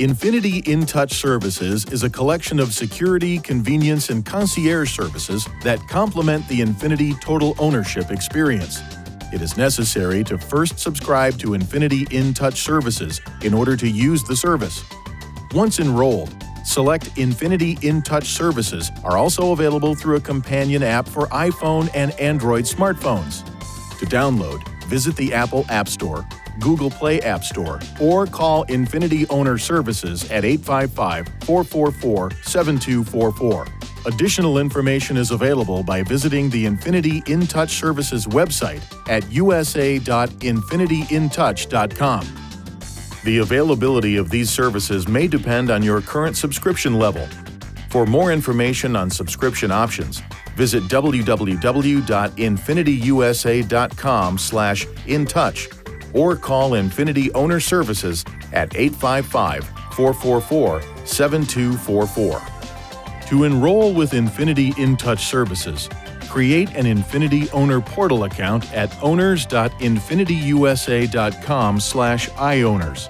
INFINITI InTouch Services is a collection of security, convenience, and concierge services that complement the INFINITI Total Ownership experience. It is necessary to first subscribe to INFINITI InTouch Services in order to use the service. Once enrolled, select INFINITI InTouch services are also available through a companion app for iPhone and Android smartphones. To download, visit the Apple App Store Google Play App Store, or call INFINITI Owner Services at 855 444 7244. Additional information is available by visiting the INFINITI InTouch Services website at usa.infinitiintouch.com. The availability of these services may depend on your current subscription level. For more information on subscription options, visit www.infinitiusa.com/intouch or call INFINITI Owner Services at 855 444 7244. To enroll with INFINITI InTouch Services, create an INFINITI Owner Portal account at owners.infinitiusa.com slash iowners.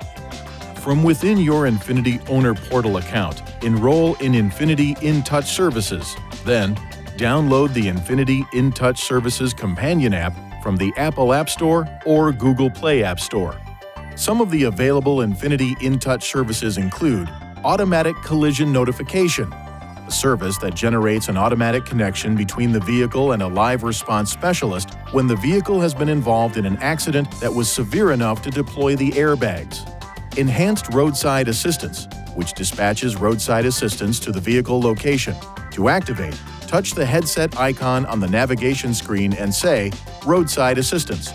From within your INFINITI Owner Portal account, enroll in INFINITI InTouch Services. Then, download the INFINITI InTouch Services companion app from the Apple App Store or Google Play App Store. Some of the available INFINITI InTouch services include Automatic Collision Notification, a service that generates an automatic connection between the vehicle and a live response specialist when the vehicle has been involved in an accident that was severe enough to deploy the airbags. Enhanced Roadside Assistance, which dispatches roadside assistance to the vehicle location. To activate, touch the headset icon on the navigation screen and say Roadside Assistance.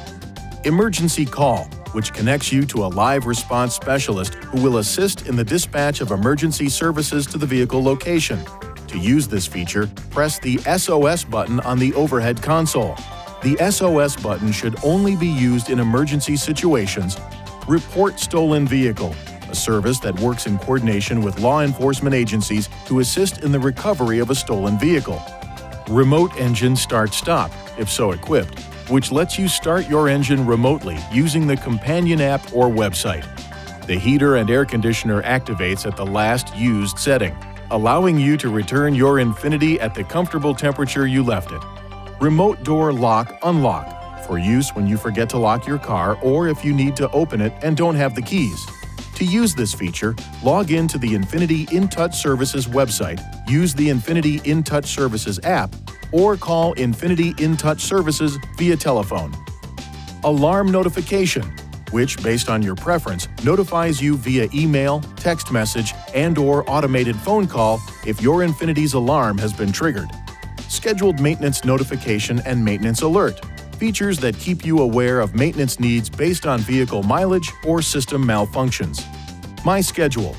Emergency Call, which connects you to a live response specialist who will assist in the dispatch of emergency services to the vehicle location. To use this feature, press the SOS button on the overhead console. The SOS button should only be used in emergency situations. Report Stolen Vehicle, a service that works in coordination with law enforcement agencies to assist in the recovery of a stolen vehicle. Remote Engine Start Stop, if so equipped, which lets you start your engine remotely using the companion app or website. The heater and air conditioner activates at the last used setting, allowing you to return your INFINITI at the comfortable temperature you left it. Remote Door Lock Unlock, for use when you forget to lock your car or if you need to open it and don't have the keys. To use this feature, log in to the INFINITI InTouch Services website, use the INFINITI InTouch Services app, or call INFINITI InTouch Services via telephone. Alarm notification, which, based on your preference, notifies you via email, text message, and or automated phone call if your INFINITI's alarm has been triggered. Scheduled maintenance notification and maintenance alert, features that keep you aware of maintenance needs based on vehicle mileage or system malfunctions. My Schedule,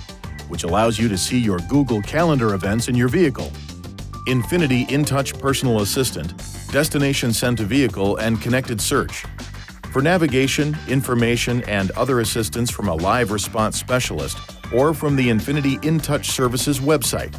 which allows you to see your Google Calendar events in your vehicle. INFINITI InTouch Personal Assistant, Destination Send to Vehicle, and Connected Search. For navigation, information, and other assistance from a live response specialist or from the INFINITI InTouch Services website.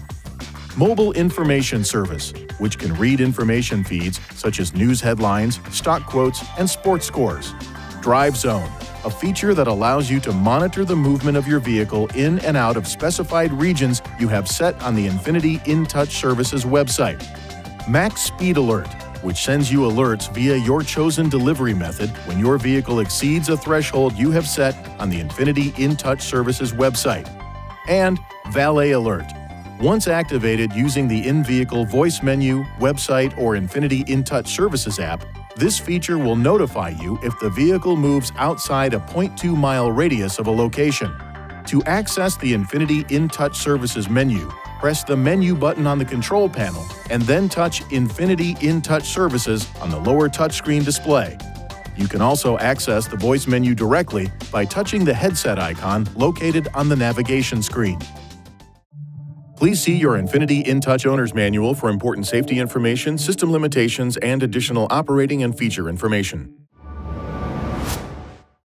Mobile Information Service, which can read information feeds such as news headlines, stock quotes, and sports scores. Drive Zone, a feature that allows you to monitor the movement of your vehicle in and out of specified regions you have set on the INFINITI InTouch Services website. Max Speed Alert, which sends you alerts via your chosen delivery method when your vehicle exceeds a threshold you have set on the INFINITI InTouch Services website. And Valet Alert, once activated using the in-vehicle voice menu, website, or INFINITI InTouch Services app, this feature will notify you if the vehicle moves outside a 0.2-mile radius of a location. To access the INFINITI InTouch Services menu, press the menu button on the control panel and then touch INFINITI InTouch Services on the lower touchscreen display. You can also access the voice menu directly by touching the headset icon located on the navigation screen. Please see your INFINITI InTouch Owner's Manual for important safety information, system limitations, and additional operating and feature information.